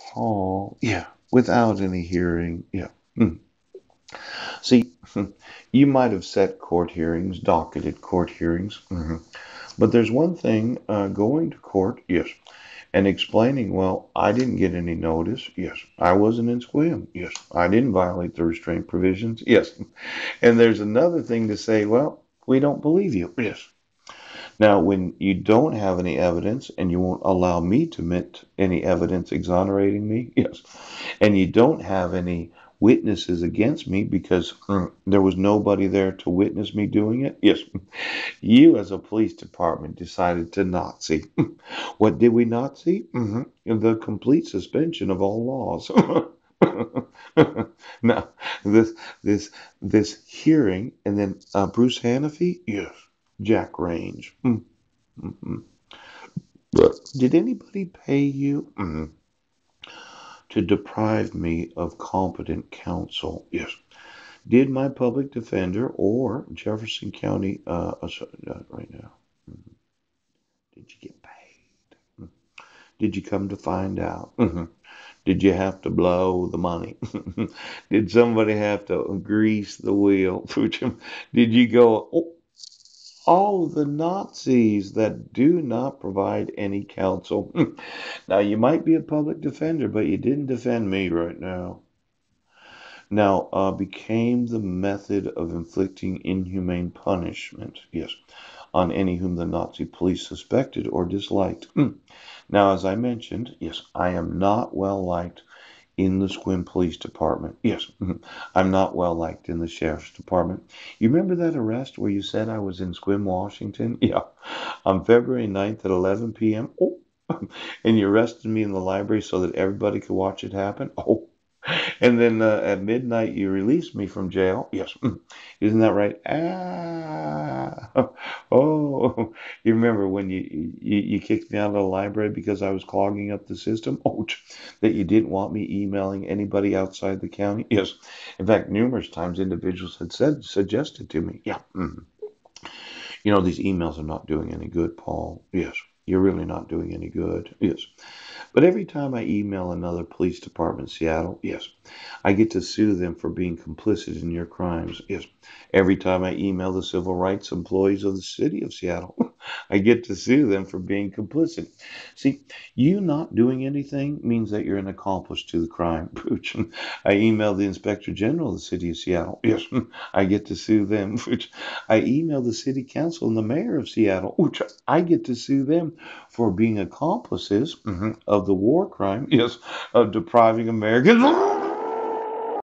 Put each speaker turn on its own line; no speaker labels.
Paul, yeah, without any hearing, yeah. Hmm. See, you might have set court hearings, docketed court hearings, mhm. but there's one thing uh, going to court, yes, and explaining, well, I didn't get any notice, yes, I wasn't in Sequim, yes, I didn't violate the restraint provisions, yes, and there's another thing to say, well, we don't believe you, yes. Now, when you don't have any evidence and you won't allow me to admit any evidence exonerating me, yes, and you don't have any witnesses against me because mm, there was nobody there to witness me doing it, yes, you as a police department decided to not see. What did we not see? hmm The complete suspension of all laws. now, this this this hearing, and then uh, Bruce Hanafy, yes, Jack Range. Mm, mm, mm. But did anybody pay you Mhm. to deprive me of competent counsel? Yes. Did my public defender or Jefferson County uh, uh, right now? Mhm. Did you get paid? Mm. Did you come to find out? Mhm. Did you have to blow the money? Did somebody have to grease the wheel? Did you go? "Oh, all the Nazis that do not provide any counsel. now, you might be a public defender, but you didn't defend me right now. Now, uh, became the method of inflicting inhumane punishment, yes, on any whom the Nazi police suspected or disliked. now, as I mentioned, yes, I am not well liked in the Sequim Police Department. Yes, mm-hmm. I'm not well liked in the Sheriff's Department. You remember that arrest where you said I was in Sequim, Washington? Yeah, on February 9th at 11 p.m. Oh, and you arrested me in the library so that everybody could watch it happen? Oh, and then uh, at midnight you released me from jail. Yes, isn't that right? Ah, oh, you remember when you, you you kicked me out of the library because I was clogging up the system? Oh, that you didn't want me emailing anybody outside the county? Yes. In fact, numerous times individuals had said suggested to me, yeah, mhm. you know these emails are not doing any good, Paul. Yes, you're really not doing any good. Yes. But every time I email another police department Seattle, yes, I get to sue them for being complicit in your crimes. Yes. Every time I email the civil rights employees of the city of Seattle, I get to sue them for being complicit. See, you not doing anything means that you're an accomplice to the crime. Pooch. I email the inspector general of the city of Seattle. Yes, I get to sue them. Pooch. I email the city council and the mayor of Seattle. Which I get to sue them for being accomplices mhm, of the war crime. Yes, of depriving Americans